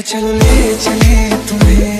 चलो ले चले तुम्हें।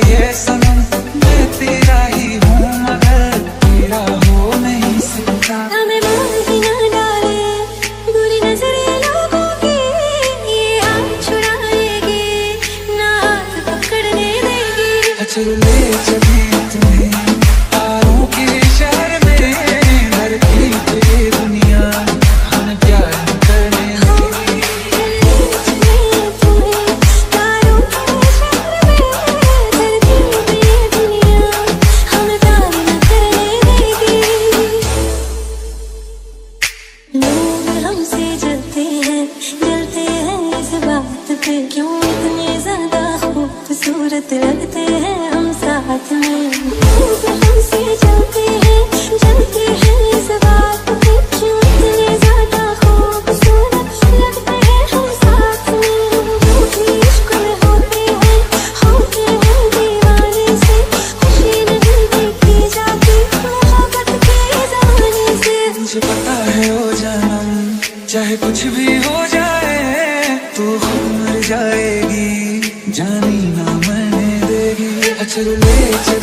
to live to be. to the to.